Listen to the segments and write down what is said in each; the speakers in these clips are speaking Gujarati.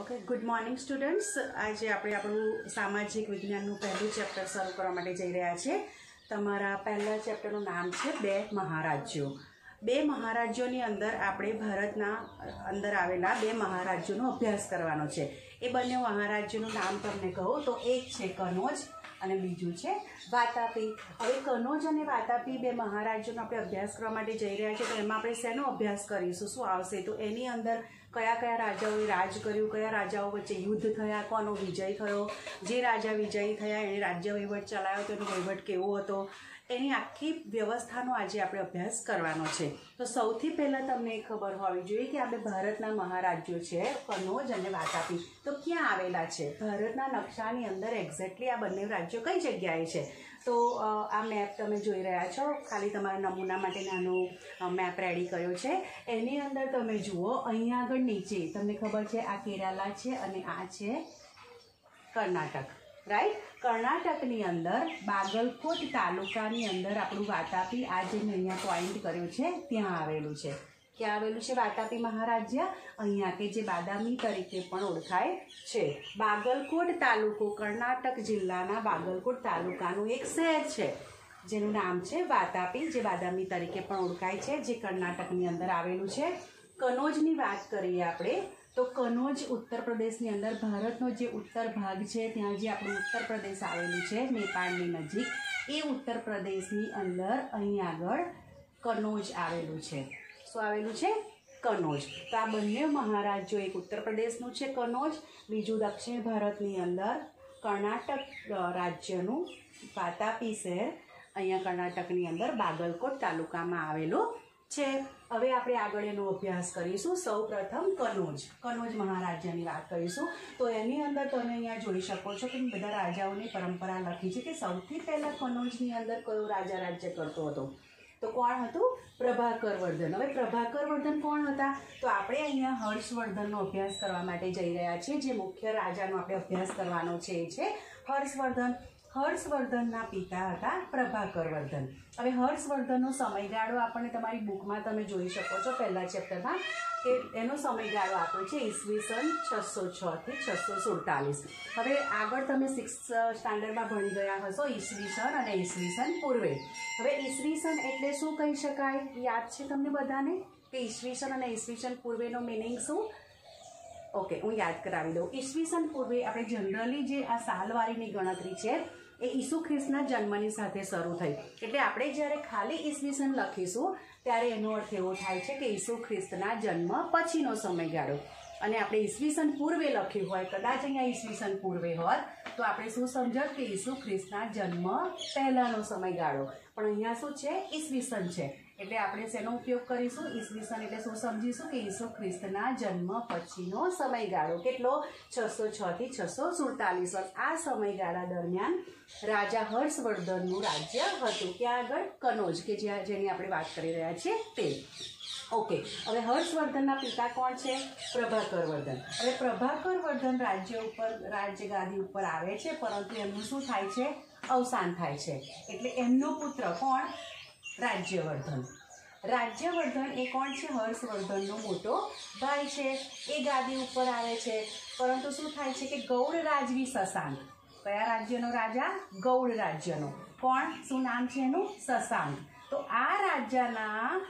ઓકે ગુડ મોર્નિંગ સ્ટુડન્ટ્સ આજે આપણે આપણું સામાજિક વિજ્ઞાનનું પહેલું ચેપ્ટર શરૂ કરવા માટે જઈ રહ્યા છીએ. તમારા પહેલા ચેપ્ટરનું નામ છે બે મહારાજ્યો. બે મહારાજ્યોની અંદર આપણે ભારતના અંદર આવેલા બે મહારાજ્યોનો અભ્યાસ કરવાનો છે. એ બંને મહારાજ્યોનું નામ તમને કહું તો એક છે કનોજ અને બીજું છે વાતાપી હવે કનોજ અને વાતાપી બે મહારાજોનો આપણે અભ્યાસ કરવા માટે જઈ રહ્યા છીએ તો એમાં આપણે શેનો અભ્યાસ કરીશું, શું આવશે? તો એની અંદર કયા કયા રાજાઓએ રાજ કર્યું, કયા રાજાઓ વચ્ચે યુદ્ધ થયા, કોનો વિજય થયો, જે રાજા વિજયી થયા એણે રાજ્ય વહીવટ ચલાવ્યો તો એનો વહીવટ કેવો હતો એની આખી વ્યવસ્થાનો આજે આપણે અભ્યાસ કરવાનો છે. તો સૌથી પહેલાં તમને એ ખબર હોવી જોઈએ કે આપણે ભારતના મહારાજ્યો છે, કનોજ અને વાતાપી તો ક્યાં આવેલા છે? ભારતના નકશાની અંદર એક્ઝેક્ટલી આ બંને રાજ્યો કઈ જગ્યાએ છે? તો આ મેપ તમે જોઈ રહ્યા છો. ખાલી તમારા નમૂના માટે નાનો મેપ રેડી કર્યો છે. એની અંદર તમે જુઓ અહીંયા આગળ નીચે તમને ખબર છે આ કેરાલા છે અને આ છે કર્ણાટક. રાઈટ કર્ણાટકની અંદર બાગલકોટ તાલુકાની અંદર આપણું વાતાપી આ જે મેં અહીંયા પોઈન્ટ કર્યું છે, ત્યાં આવેલું છે. ક્યાં આવેલું છે? વાતાપી મહારાજ્ય? અહીંયા કે જે બાદામી તરીકે પણ ઓળખાય છે. બાગલકોટ તાલુકો, કર્ણાટક જિલ્લાના બાગલકોટ તાલુકાનું એક શહેર છે. જેનું નામ છે વાતાપી, જે બાદામી તરીકે પણ ઓળખાય છે, જે કર્ણાટકની અંદર આવેલું છે. કનોજની વાત કરીએ આપણે તો કનોજ ઉત્તર પ્રદેશની અંદર ભારતનો જે ઉત્તર ભાગ છે, ત્યાં જે આપણું ઉત્તર પ્રદેશ આવેલું છે, નેપાળની નજીક, એ ઉત્તર પ્રદેશની અંદર અહીં આગળ કનોજ આવેલું છે. શું આવેલું છે? કનોજ તો આ બંને મહારાજ્યો, એક ઉત્તર પ્રદેશનું છે કનોજ બીજું દક્ષિણ ભારતની અંદર કર્ણાટક રાજ્યનું પાતાપી શહેર. અહીંયા કર્ણાટકની અંદર બાગલકોટ તાલુકામાં આવેલું છે. હવે આપણે આગળ એનો અભ્યાસ કરીશું. સૌ પ્રથમ કનોજ. કનોજ મહારાજ્યની વાત કરીશું. તો એની અંદર તમે અહીંયા જોઈ શકો છો કે બધા રાજાઓની પરંપરા લખી છે કે સૌથી પહેલાં કનોજની અંદર કયો રાજા રાજ્ય કરતો હતો? તો કોણ હતું? પ્રભાકર વર્ધન. હવે પ્રભાકર વર્ધન કોણ હતા? તો આપણે અહીંયા હર્ષવર્ધનનો અભ્યાસ કરવા માટે જઈ રહ્યા છીએ. જે મુખ્ય રાજાનો આપણે અભ્યાસ કરવાનો છે એ છે હર્ષવર્ધન. હર્ષવર્ધનના પિતા હતા પ્રભાકર વર્ધન હવે હર્ષવર્ધનનો સમયગાળો આપણને તમારી બુકમાં તમે જોઈ શકો છો પહેલા ચેપ્ટરમાં કે એનો સમયગાળો આપ્યો છે ઈસવીસન છસો છથી છસો સુડતાલીસ. હવે આગળ તમે સિક્સ સ્ટાન્ડર્ડમાં ભણી ગયા હશો ઈસવીસન અને ઈસવીસન પૂર્વે. હવે ઈસવીસન એટલે શું કહી શકાય? યાદ છે તમને બધાને કે ઈસવીસન અને ઈસવીસન પૂર્વેનો મિનિંગ શું? ઓકે હું યાદ કરાવી દઉં. ઈસવીસન પૂર્વે આપણે જનરલી જે આ સાલવારીની ગણતરી છે એ ઈસુ ખ્રિસ્તના જન્મની સાથે શરૂ થઈ. એટલે આપણે જ્યારે ખાલી ઈસવીસન લખીશું, ત્યારે એનો અર્થ એવો થાય છે કે ઈસુ ખ્રિસ્તના જન્મ પછીનો સમયગાળો. અને આપણે ઈસવીસન પૂર્વે લખ્યું હોય, કદાચ અહીંયા ઈસવીસન પૂર્વે હોત, તો આપણે શું સમજત કે ઈસુ ખ્રિસ્તના જન્મ પહેલાંનો સમયગાળો. પણ અહીંયા શું છે? ઈસવીસન છે. એટલે આપણે શેનો ઉપયોગ કરીશું? ઈસવીસન એટલે શું સમજીશું કે ઈસુ ખ્રિસ્તના જન્મ પછીનો સમયગાળો. કેટલો? છસો છ થી છસો સુડતાલીસ આ સમયગાળા દરમિયાન રાજા હર્ષવર્ધનનું રાજ્ય હતું. ત્યાં આગળ? કનોજ, કે જ્યાં જેની આપણે વાત કરી રહ્યા છીએ તે. ઓકે, હવે હર્ષવર્ધનના પિતા કોણ છે? પ્રભાકર વર્ધન. હવે પ્રભાકર વર્ધન રાજ્ય ઉપર રાજ્ય ગાદી ઉપર આવે છે, પરંતુ એમનું શું થાય છે? અવસાન થાય છે. એટલે એમનો પુત્ર કોણ? રાજ્યવર્ધન. રાજ્યવર્ધન એ કોણ છે? હર્ષવર્ધનનો મોટો ભાઈ છે. એ ગાદી ઉપર આવે છે. પરંતુ શું થાય છે કે ગૌડ રાજવી શશાંક કયા રાજ્યનો રાજા? ગૌડ રાજ્યનો. કોણ? શું નામ છે એનું? શશાંક તો આ રાજાના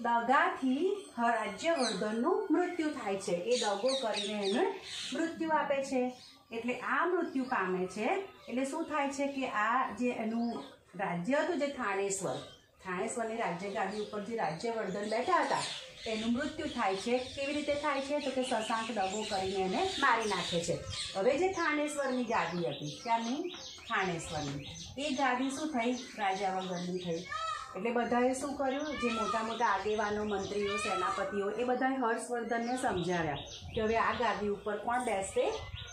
દગાથી રાજ્યવર્ધનનું મૃત્યુ થાય છે. એ દગો કરીને એને મૃત્યુ આપે છે. એટલે આ મૃત્યુ પામે છે. એટલે શું થાય છે કે આ જે એનું રાજ્ય હતું, જે થાણેશ્વર થાણેશ્વરની રાજ્ય ગાદી ઉપર જે રાજ્યવર્ધન બેઠા હતા, એનું મૃત્યુ થાય છે. કેવી રીતે થાય છે? તો કે શશાંક દગો કરીને એને મારી નાખે છે. હવે જે થાણેશ્વરની ગાદી હતી ત્યાંની થાણેશ્વરની એ ગાદી શું થઈ? રાજાવર્ધનની થઈ. એટલે બધાએ શું કર્યું? જે મોટા મોટા આગેવાનો, મંત્રીઓ, સેનાપતિઓ, એ બધાએ હર્ષવર્ધનને સમજાવ્યા કે હવે આ ગાદી ઉપર કોણ બેસશે?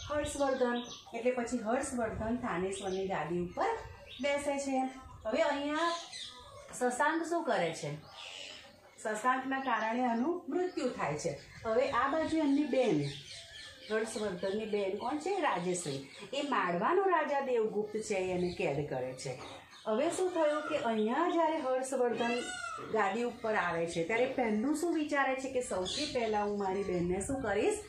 હર્ષવર્ધન. એટલે પછી હર્ષવર્ધન થાનેશ્વરની ગાદી ઉપર બેસે છે. હવે અહીંયા શશાંક શું કરે છે? શશાંકના કારણે આનું મૃત્યુ થાય છે. હવે આ બાજુ એમની બેન. હર્ષવર્ધનની બેન કોણ છે? રાજેશ્રી એ માળવાનો રાજા દેવગુપ્ત છે એને કેદ કરે છે. હવે શું થયું કે અહીંયા જ્યારે હર્ષવર્ધન ગાદી ઉપર આવે છે, ત્યારે પહેલું શું વિચારે છે કે સૌથી પહેલાં હું મારી બહેનને શું કરીશ?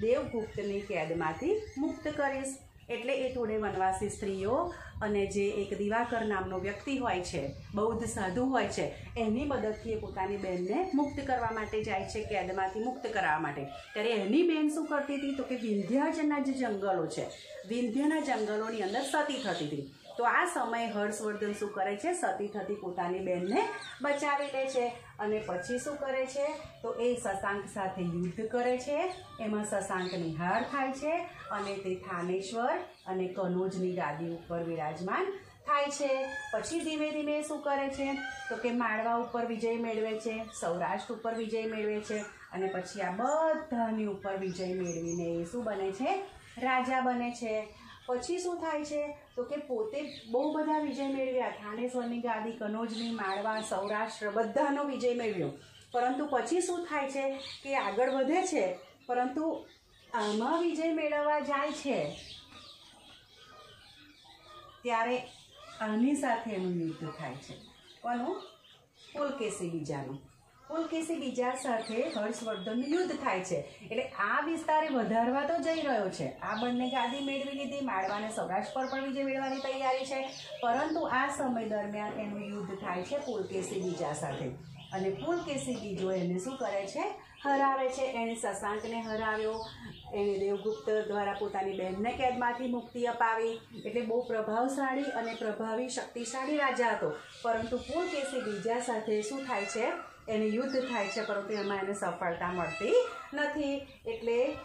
દેવગુપ્તની કેદમાંથી મુક્ત કરીશ. એટલે એ થોડે વનવાસી સ્ત્રીઓ અને જે એક દિવાકર નામનો વ્યક્તિ હોય છે, બૌદ્ધ સાધુ હોય છે, એની મદદથી એ પોતાની બહેનને મુક્ત કરવા માટે જાય છે, કેદમાંથી મુક્ત કરવા માટે. ત્યારે એની બહેન શું કરતી હતી તો કે વિંધ્યાચલના જે જંગલો છે, વિંધ્યના જંગલોની અંદર સતી થતી હતી. તો આ સમયે હર્ષવર્ધન શું કરે છે? સતી થતી પોતાની બહેનને બચાવી લે છે અને પછી શું કરે છે? તો એ શશાંક સાથે યુદ્ધ કરે છે. એમાં શશાંકની હાર થાય છે અને તે થાનેશ્વર અને કનોજની ગાદી ઉપર વિરાજમાન થાય છે. પછી ધીમે ધીમે શું કરે છે? તો કે માળવા ઉપર વિજય મેળવે છે, સૌરાષ્ટ્ર ઉપર વિજય મેળવે છે અને પછી આ બધાની ઉપર વિજય મેળવીને એ શું બને છે? રાજા બને છે. પછી શું થાય છે? તો કે પોતે બહુ બધા વિજય મેળવ્યા. થાનેશ્વરની ગાદી, કનોજની માળવા, સૌરાષ્ટ્ર, બધાનો વિજય મેળવ્યો. પરંતુ પછી શું થાય છે કે આગળ વધે છે, પરંતુ આમાં વિજય મેળવવા જાય છે. ત્યારે આની સાથે એનું યુદ્ધ થાય છે. કોનું? પુલકેશી બીજાનું. પુલકેશી બીજા સાથે હર્ષવર્ધનનું યુદ્ધ થાય છે. એટલે આ વિસ્તારે વધારવા તો જઈ રહ્યો છે. આ બંને ગાદી મેળવી લીધી. માળવાને સૌરાષ્ટ્ર પર પણ વિજય મેળવવાની તૈયારી છે. પરંતુ આ સમય દરમિયાન એનું યુદ્ધ થાય છે પુલકેશી બીજા સાથે. અને પુલકેશી બીજો એને શું કરે છે? હરાવે છે. એણે શશાંકને હરાવ્યો. એણે દેવગુપ્ત દ્વારા પોતાની બહેનને કેદમાંથી મુક્તિ અપાવી. એટલે બહુ પ્રભાવશાળી અને પ્રભાવી શક્તિશાળી રાજા હતો. પરંતુ પુલકેશી બીજા સાથે શું થાય છે? એને યુદ્ધ થાય છે, પરંતુ એમાં એને સફળતા મળતી નથી. એટલે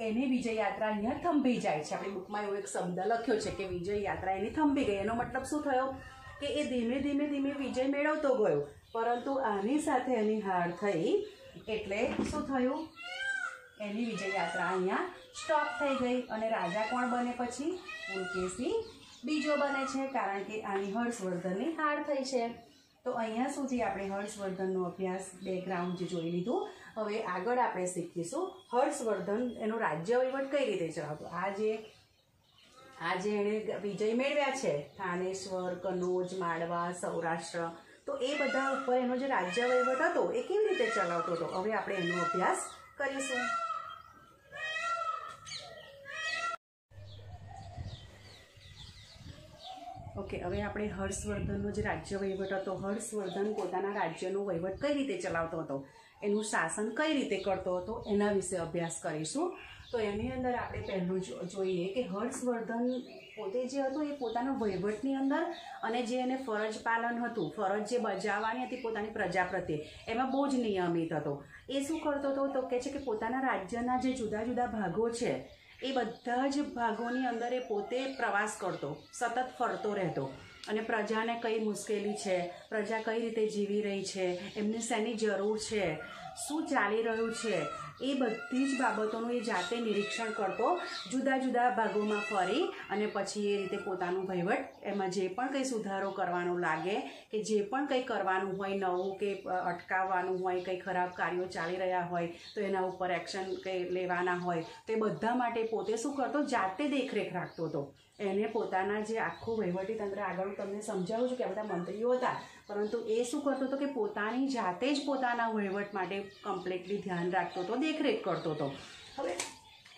એની વિજય યાત્રા અહીંયા થંભી જાય છે. આપણી બુકમાં એવો એક શબ્દ લખ્યો છે કે વિજય યાત્રા એની થંભી ગઈ. એનો મતલબ શું થયો? કે એ ધીમે ધીમે ધીમે વિજય મેળવતો ગયો. પરંતુ આની સાથે એની હાર થઈ. એટલે શું થયું? એની વિજય યાત્રા અહીંયા સ્ટોપ થઈ ગઈ અને રાજા કોણ બને પછી? પુલકેશી. બીજો બને છે કારણ કે આની હર્ષવર્ધનની હાર થઈ છે. તો અહીંયા સુધી આપણે હર્ષવર્ધનનો અભ્યાસ બેકગ્રાઉન્ડ જે જોઈ લીધું. હવે આગળ આપણે શીખીશું હર્ષવર્ધન એનું રાજ્ય વહીવટ કઈ રીતે ચલાવતો આ જે આ જે એણે વિજય મેળવ્યા છે, થાનેશ્વર, કનોજ, માળવા, સૌરાષ્ટ્ર, તો એ બધા ઉપર એનો જે રાજ્ય વહીવટ હતો, એ કેવી રીતે ચલાવતો હતો? હવે આપણે એનો અભ્યાસ કરીશું. ઓકે, હવે આપણે હર્ષવર્ધનનો જે રાજ્ય વહીવટ હતો, હર્ષવર્ધન પોતાના રાજ્યનો વહીવટ કઈ રીતે ચલાવતો હતો, એનું શાસન કઈ રીતે કરતો હતો, એના વિશે અભ્યાસ કરીશું. તો એની અંદર આપણે પહેલું જોઈએ કે હર્ષવર્ધન પોતે જે હતું એ પોતાના વહીવટની અંદર અને જે એને ફરજ પાલન હતું, ફરજ જે બજાવવાની હતી પોતાની પ્રજા પ્રત્યે, એમાં બહુ જ નિયમિત હતો. એ શું કરતો હતો તો કે છે કે પોતાના રાજ્યના જે જુદા જુદા ભાગો છે એ બધા જ ભાગોની અંદર એ પોતે પ્રવાસ કરતો સતત ફરતો રહેતો. અને પ્રજાને કઈ મુશ્કેલી છે? પ્રજા કઈ રીતે જીવી રહી છે? એમને શેની જરૂર છે? શું ચાલી રહ્યું છે? એ બધી જ બાબતોનું એ જાતે નિરીક્ષણ કરતો જુદા જુદા ભાગોમાં ફરી અને પછી એ રીતે પોતાનું વહીવટ એમાં જે પણ કંઈ સુધારો કરવાનો લાગે કે જે પણ કંઈ કરવાનું હોય નવું કે અટકાવવાનું હોય, કંઈ ખરાબ કાર્યો ચાલી રહ્યા હોય, તો એના ઉપર એક્શન કંઈ લેવાના હોય, તો એ બધા માટે પોતે શું કરતો? જાતે દેખરેખ રાખતો હતો. એને પોતાના જે આખું વહીવટી તંત્ર આગળ હું તમને સમજાવું છું કે આ બધા મંત્રીઓ હતા, પરંતુ એ શું કરતો હતો કે પોતાની જાતે જ પોતાના વહીવટ માટે કમ્પ્લીટલી ધ્યાન રાખતો હતો, દેખરેખ કરતો હતો. હવે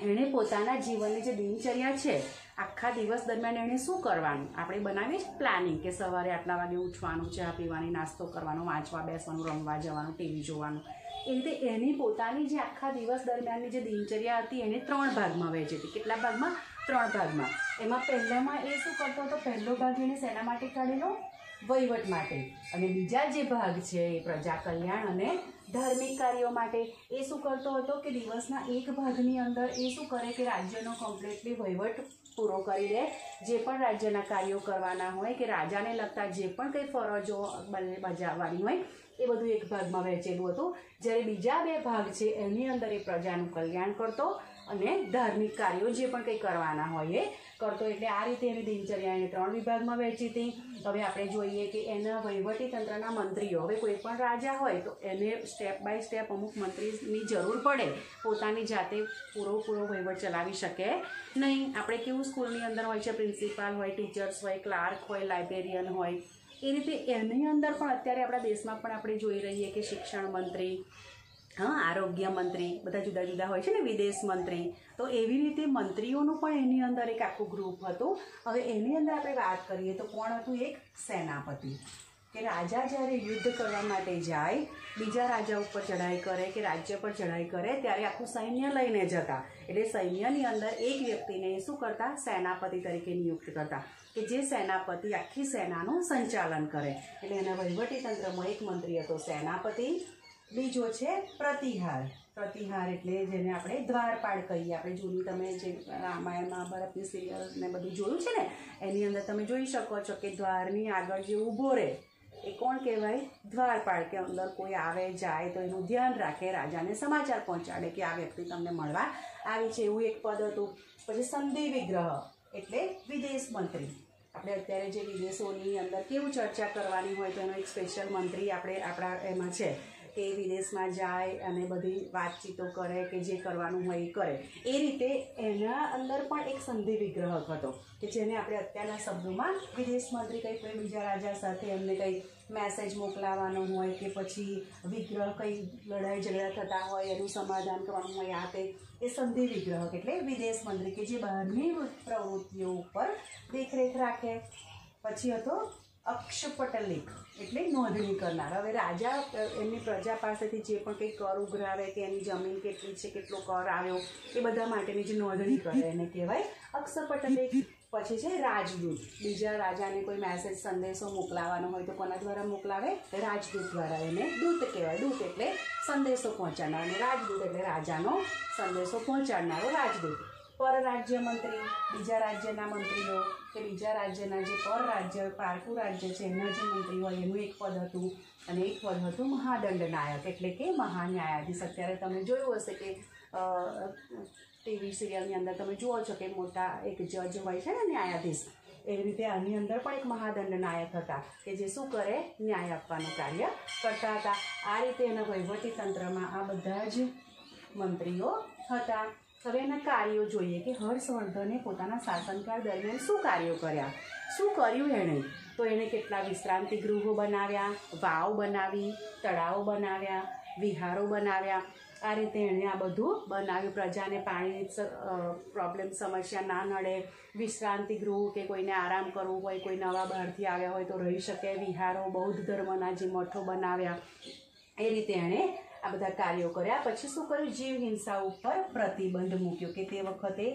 એણે પોતાના જીવનની જે દિનચર્યા છે, આખા દિવસ દરમિયાન એણે શું કરવાનું? આપણે બનાવીએ છીએ પ્લાનિંગ કે સવારે આટલા વાગે ઉઠવાનું, ચા પીવાની, નાસ્તો કરવાનો, વાંચવા, બેસવાનું, રમવા જવાનું, ટીવી જોવાનું. એ રીતે એની પોતાની જે આખા દિવસ દરમિયાનની જે દિનચર્યા હતી, એને ત્રણ ભાગમાં વહેંચી હતી. કેટલા ભાગમાં? ત્રણ ભાગમાં. એમાં પહેલામાં એ શું કરતો હતો? પહેલો ભાગ એને શેના માટે કાઢેલો? વહીવટ માટે. અને બીજા જે ભાગ છે એ પ્રજા કલ્યાણ અને ધાર્મિક કાર્યો માટે. એ શું કરતો હતો કે દિવસના એક ભાગની અંદર એ શું કરે કે રાજ્યનો કમ્પ્લીટલી વહીવટ પૂરો કરી દે. જે પણ રાજ્યના કાર્યો કરવાના હોય કે રાજાને લગતા જે પણ કંઈ ફરજો બજાવવાની હોય, એ બધું એક ભાગમાં વહેંચેલું હતું. જ્યારે બીજા બે ભાગ છે એની અંદર એ પ્રજાનું કલ્યાણ કરતો અને ધાર્મિક કાર્યો જે પણ કંઈ કરવાના હોય એ કરતો એટલે આ રીતે એની દિનચર્યા એને ત્રણ વિભાગમાં વહેંચી હતી. હવે આપણે જોઈએ કે એના વહીવટી તંત્રના મંત્રીઓ, હવે કોઈ પણ રાજા હોય તો એને સ્ટેપ બાય સ્ટેપ અમુક મંત્રીની જરૂર પડે પોતાની જાતે પૂરો પૂરો વહીવટ ચલાવી શકે નહીં. આપણે કેવું સ્કૂલની અંદર હોય છે, પ્રિન્સિપાલ હોય, ટીચર્સ હોય, ક્લાર્ક હોય, લાઇબ્રેરિયન હોય. એ રીતે એની અંદર પણ અત્યારે આપણા દેશમાં પણ આપણે જોઈ રહીએ કે શિક્ષણ મંત્રી હા, આરોગ્ય મંત્રી બધા જુદા જુદા હોય છે ને, વિદેશ મંત્રી. તો એવી રીતે મંત્રીઓનું પણ એની અંદર એક આખું ગ્રુપ હતું. હવે એની અંદર આપણે વાત કરીએ તો કોણ હતું? એક સેનાપતિ. કે રાજા જ્યારે યુદ્ધ કરવા માટે જાય, બીજા રાજા ઉપર ચઢાઈ કરે કે રાજ્ય પર ચઢાઈ કરે, ત્યારે આખું સૈન્ય લઈને જતા. એટલે સૈન્યની અંદર એક વ્યક્તિને શું કરતા? સેનાપતિ તરીકે નિયુક્ત કરતા. કે જે સેનાપતિ આખી સેનાનું સંચાલન કરે. એટલે એના વહીવટી તંત્રમાં એક મંત્રી હતો, સેનાપતિ બીજો છે પ્રતિહાર. પ્રતિહાર એટલે જેને આપણે દ્વારપાળ કહીએ. આપણે જૂની તમે જે રામાયણ, મહાભારતની સિરિયલ ને બધું જોયું છે ને, એની અંદર તમે જોઈ શકો છો કે દ્વારની આગળ જે ઊભો રહે એ કોણ કહેવાય? દ્વારપાળ, કે અંદર કોઈ આવે, જાય, તો એનું ધ્યાન રાખે, રાજાને સમાચાર પહોંચાડે કે આ વ્યક્તિ તમને મળવા આવી છે, એવું એક પદ હતું. પછી સંધિ વિગ્રહ, એટલે વિદેશ મંત્રી. આપણે અત્યારે જે વિદેશોની અંદર કેવું ચર્ચા કરવાની હોય તો એનો એક સ્પેશિયલ મંત્રી આપણે આપણા એમાં છે. કે વિદેશમાં જાય અને બધી વાતચીતો કરે કે જે કરવાનું હોય એ કરે. એ રીતે એના અંદર પણ એક સંધિ વિગ્રહક હતો કે જેને આપણે અત્યારના શબ્દોમાં વિદેશ મંત્રી કંઈ કોઈ બીજા રાજા સાથે એમને કંઈ મેસેજ મોકલાવાનો હોય કે પછી વિગ્રહ કંઈ લડાઈ ઝઘડા થતા હોય, એનું સમાધાન કરવાનું હોય, આ તે, એ સંધિ વિગ્રહ એટલે વિદેશ મંત્રી કે જે બહારની પ્રવૃત્તિઓ ઉપર દેખરેખ રાખે. પછી હતો અક્ષપટલિક એટલે નોંધણી કરનાર. હવે રાજા એમની પ્રજા પાસેથી જે પણ કંઈ કર ઉઘરાવે કે એની જમીન કેટલી છે, કેટલો કર આવ્યો, એ બધા માટેની જે નોંધણી કરે એને કહેવાય અક્ષપટલિક પછી છે રાજદૂત. બીજા રાજાને કોઈ મેસેજ સંદેશો મોકલાવાનો હોય તો કોના દ્વારા મોકલાવે? રાજદૂત દ્વારા એને દૂત કહેવાય. દૂત એટલે સંદેશો પહોંચાડનાર અને રાજદૂત એટલે રાજાનો સંદેશો પહોંચાડનારો રાજદૂત. પરરાજ્ય મંત્રી, બીજા રાજ્યના મંત્રીઓ કે બીજા રાજ્યના જે પર રાજ્ય, પારકું રાજ્ય છે એના જે મંત્રી હોય, એનું એક પદ હતું અને એક પદ હતું મહાદંડ નાયક. એટલે કે મહાન્યાયાધીશ અત્યારે તમે જોયું હશે કે ટીવી સિરિયલની અંદર તમે જુઓ છો કે મોટા એક જજ હોય છે ને ન્યાયાધીશ એવી રીતે આની અંદર પણ એક મહાદંડ નાયક હતા કે જે શું કરે? ન્યાય આપવાનું કાર્ય કરતા હતા. આ રીતે એના વહીવટી તંત્રમાં આ બધા જ મંત્રીઓ હતા. હવે એના કાર્યો જોઈએ કે હર્ષવર્ધને પોતાના શાસનકાળ દરમિયાન શું કાર્યો કર્યા? શું કર્યું એણે? તો એણે કેટલા વિશ્રાંતિ ગૃહો બનાવ્યા, વાવ બનાવી, તળાવો બનાવ્યા, વિહારો બનાવ્યા. આ રીતે એણે આ બધું બનાવ્યું. પ્રજાને પાણીની પ્રોબ્લેમ સમસ્યા ના નડે. વિશ્રાંતિ ગૃહ કે કોઈને આરામ કરવું હોય, કોઈ નવા બહારથી આવ્યા હોય તો રહી શકે. વિહારો, બૌદ્ધ ધર્મના જે મઠો બનાવ્યા. એ રીતે એણે આ બધા કાર્યો કર્યા. પછી શું કર્યું? જીવ હિંસા ઉપર પ્રતિબંધ મૂક્યો કે તે વખતે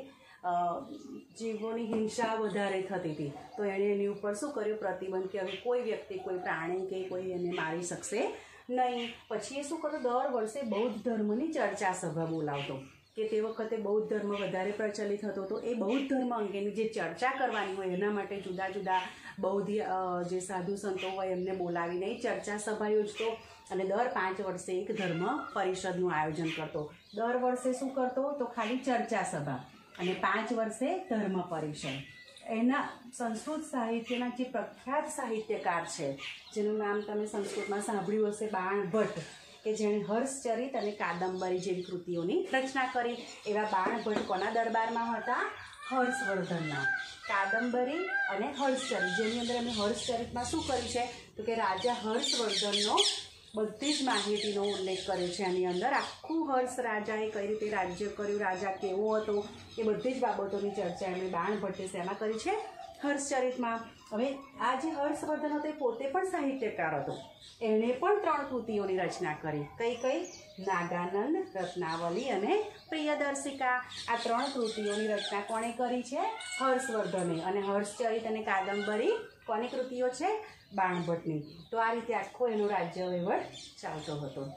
જીવોની હિંસા વધારે થતી હતી. તો એણે એની ઉપર શું કર્યું? પ્રતિબંધ કે હવે કોઈ વ્યક્તિ, કોઈ પ્રાણી કે કોઈ એને મારી શકશે નહીં. પછી એ શું કરતો દર વર્ષે બૌદ્ધ ધર્મની ચર્ચા સભા બોલાવતો કે તે વખતે બૌદ્ધ ધર્મ વધારે પ્રચલિત હતો. તો એ બૌદ્ધ ધર્મ અંગેની જે ચર્ચા કરવાની હોય, એના માટે જુદા જુદા બૌદ્ધ જે સાધુ સંતો હોય એમને બોલાવીને ચર્ચા સભા યોજતો. અને દર પાંચ વર્ષે એક ધર્મ પરિષદનું આયોજન કરતો. દર વર્ષે શું કરતો? તો ખાલી ચર્ચા સભા. અને પાંચ વર્ષે ધર્મ પરિષદ. એના સંસ્કૃત સાહિત્યના જે પ્રખ્યાત સાહિત્યકાર છે, જેનું નામ તમે સંસ્કૃતમાં સાંભળ્યું હશે, બાણ ભટ્ટ, કે જેણે હર્ષચરિત અને કાદંબરી જેવી કૃતિઓની રચના કરી. એવા બાણ ભટ્ટ કોના દરબારમાં હતા? હર્ષવર્ધનના. કાદંબરી અને હર્ષચરિત. જેની અંદર એમણે હર્ષચરિતમાં શું કર્યું છે? તો કે રાજા હર્ષવર્ધનનો બધી જ માહિતીનો ઉલ્લેખ કર્યો છે આની અંદર. આખું હર્ષ રાજાએ કઈ રીતે રાજ્ય કર્યું, રાજા કેવો હતો, એ બધી જ બાબતોની ચર્ચા એમણે બાણ ભટ્ટે શેમાં કરી છે? હર્ષચરિતમાં હવે આ જે હર્ષવર્ધન હતો, એ પોતે પણ સાહિત્યકાર હતો. એણે પણ ત્રણ કૃતિઓની રચના કરી. કઈ કઈ? નાગાનંદ, રત્નાવલી અને પ્રિયદર્શિકા. આ ત્રણ કૃતિઓની રચના કોણે કરી છે? હર્ષવર્ધને. અને હર્ષચરિત અને કાદંબરી કોની કૃતિઓ છે? બાણભટ્ટની. તો આ રીતે આખો એનો રાજ્ય વહીવટ ચાલતો હતો.